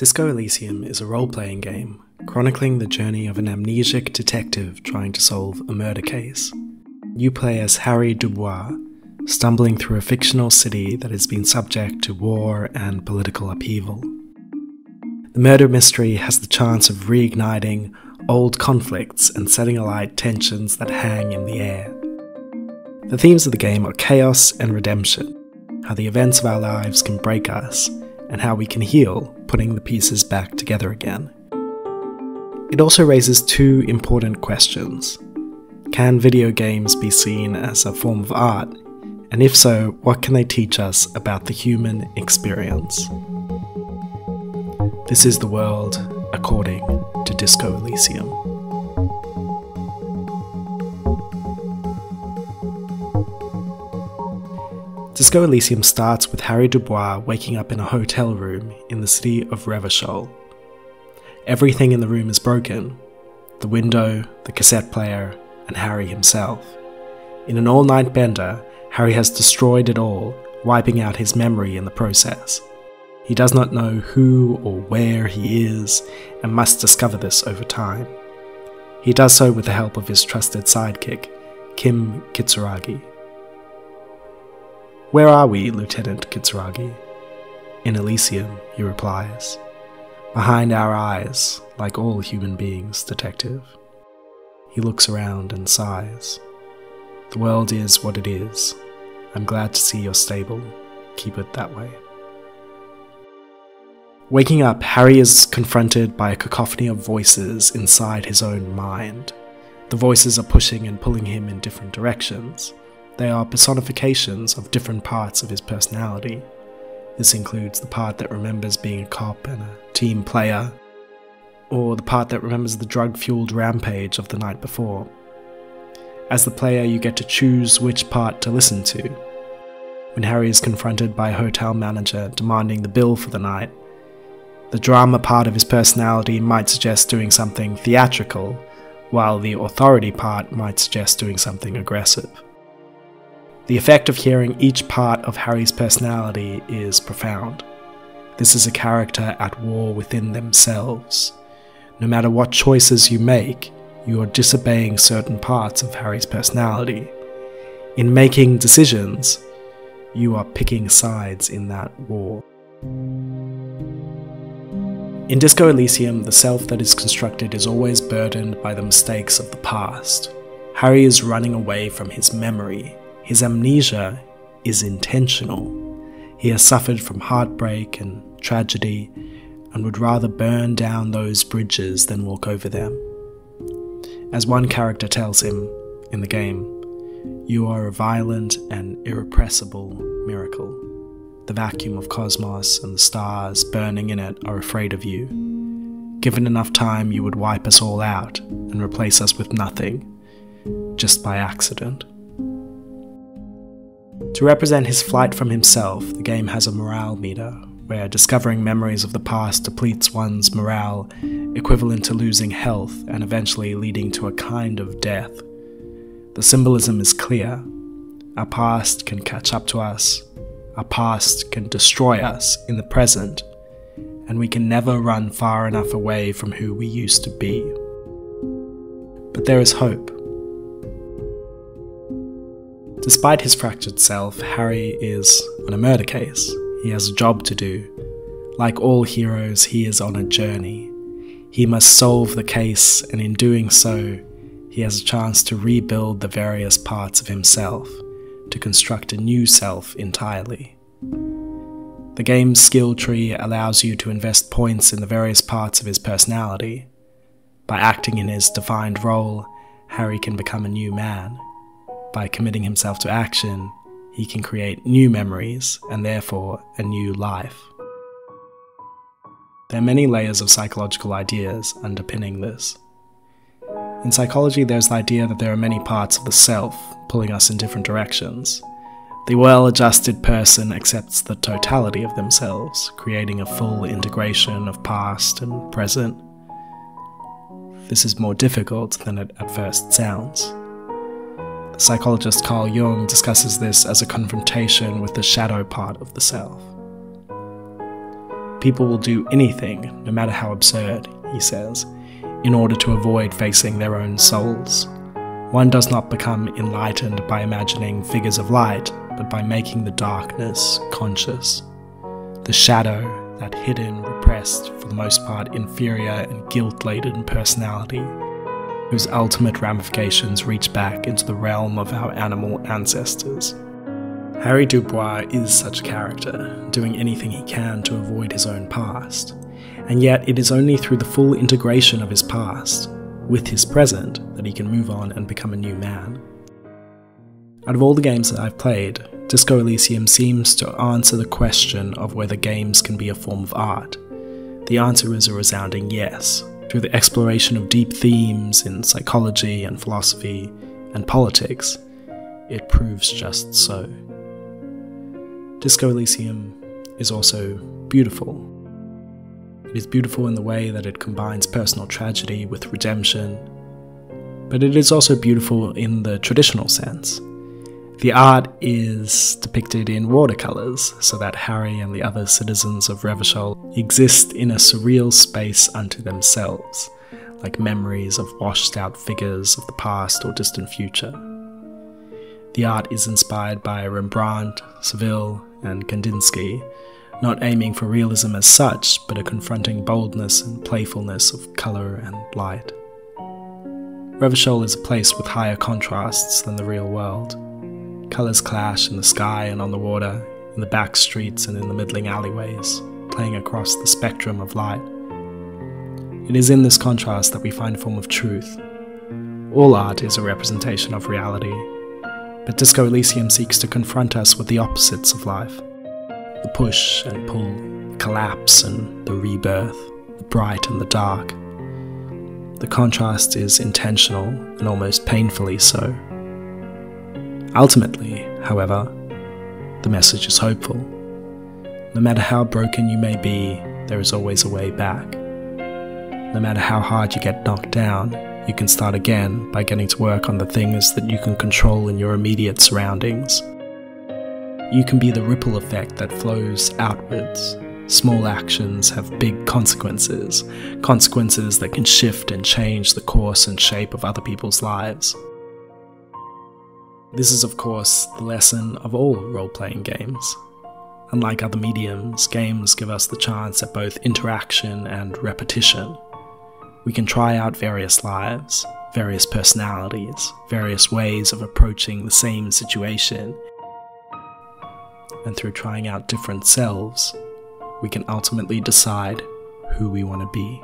Disco Elysium is a role playing game chronicling the journey of an amnesiac detective trying to solve a murder case. You play as Harry Du Bois, stumbling through a fictional city that has been subject to war and political upheaval. The murder mystery has the chance of reigniting old conflicts and setting alight tensions that hang in the air. The themes of the game are chaos and redemption, how the events of our lives can break us, and how we can heal, putting the pieces back together again. It also raises two important questions. Can video games be seen as a form of art? And if so, what can they teach us about the human experience? This is the world according to Disco Elysium. Disco Elysium starts with Harry Du Bois waking up in a hotel room in the city of Revachol. Everything in the room is broken the window, the cassette player, and Harry himself. In an all night bender, Harry has destroyed it all, wiping out his memory in the process. He does not know who or where he is and must discover this over time. He does so with the help of his trusted sidekick, Kim Kitsuragi. Where are we, Lieutenant Kitsuragi? In Elysium, he replies. Behind our eyes, like all human beings, detective. He looks around and sighs. The world is what it is. I'm glad to see you're stable. Keep it that way. Waking up, Harry is confronted by a cacophony of voices inside his own mind. The voices are pushing and pulling him in different directions. They are personifications of different parts of his personality. This includes the part that remembers being a cop and a team player, or the part that remembers the drug fueled rampage of the night before. As the player, you get to choose which part to listen to. When Harry is confronted by a hotel manager demanding the bill for the night, the drama part of his personality might suggest doing something theatrical, while the authority part might suggest doing something aggressive. The effect of hearing each part of Harry's personality is profound. This is a character at war within themselves. No matter what choices you make, you are disobeying certain parts of Harry's personality. In making decisions, you are picking sides in that war. In Disco Elysium, the self that is constructed is always burdened by the mistakes of the past. Harry is running away from his memory, his amnesia is intentional. He has suffered from heartbreak and tragedy and would rather burn down those bridges than walk over them. As one character tells him in the game, you are a violent and irrepressible miracle. The vacuum of cosmos and the stars burning in it are afraid of you. Given enough time, you would wipe us all out and replace us with nothing, just by accident. To represent his flight from himself, the game has a morale meter, where discovering memories of the past depletes one's morale, equivalent to losing health and eventually leading to a kind of death. The symbolism is clear. Our past can catch up to us, our past can destroy us in the present, and we can never run far enough away from who we used to be. But there is hope. Despite his fractured self, Harry is on a murder case. He has a job to do. Like all heroes, he is on a journey. He must solve the case, and in doing so, he has a chance to rebuild the various parts of himself, to construct a new self entirely. The game's skill tree allows you to invest points in the various parts of his personality. By acting in his defined role, Harry can become a new man by committing himself to action, he can create new memories and therefore a new life. There are many layers of psychological ideas underpinning this. In psychology, there's the idea that there are many parts of the self pulling us in different directions. The well adjusted person accepts the totality of themselves, creating a full integration of past and present. This is more difficult than it at first sounds. Psychologist Carl Jung discusses this as a confrontation with the shadow part of the self. People will do anything, no matter how absurd, he says, in order to avoid facing their own souls. One does not become enlightened by imagining figures of light, but by making the darkness conscious. The shadow, that hidden, repressed, for the most part inferior and guilt laden personality, whose ultimate ramifications reach back into the realm of our animal ancestors. Harry Du Bois is such a character, doing anything he can to avoid his own past, and yet it is only through the full integration of his past with his present that he can move on and become a new man. Out of all the games that I've played, Disco Elysium seems to answer the question of whether games can be a form of art. The answer is a resounding yes, through the exploration of deep themes in psychology and philosophy and politics. It proves just so. Disco Elysium is also beautiful. It is beautiful in the way that it combines personal tragedy with redemption, but it is also beautiful in the traditional sense. The art is depicted in watercolours, so that Harry and the other citizens of Revachol exist in a surreal space unto themselves, like memories of washed out figures of the past or distant future. The art is inspired by Rembrandt, Saville, and Kandinsky, not aiming for realism as such, but a confronting boldness and playfulness of colour and light. Revachol is a place with higher contrasts than the real world. Colours clash in the sky and on the water, in the back streets and in the middling alleyways, playing across the spectrum of light. It is in this contrast that we find a form of truth. All art is a representation of reality, but Disco Elysium seeks to confront us with the opposites of life the push and pull, the collapse and the rebirth, the bright and the dark. The contrast is intentional and almost painfully so. Ultimately, however, the message is hopeful. No matter how broken you may be, there is always a way back. No matter how hard you get knocked down, you can start again by getting to work on the things that you can control in your immediate surroundings. You can be the ripple effect that flows outwards. Small actions have big consequences, consequences that can shift and change the course and shape of other people's lives. This is, of course, the lesson of all role playing games. Unlike other mediums, games give us the chance at both interaction and repetition. We can try out various lives, various personalities, various ways of approaching the same situation. And through trying out different selves, we can ultimately decide who we want to be.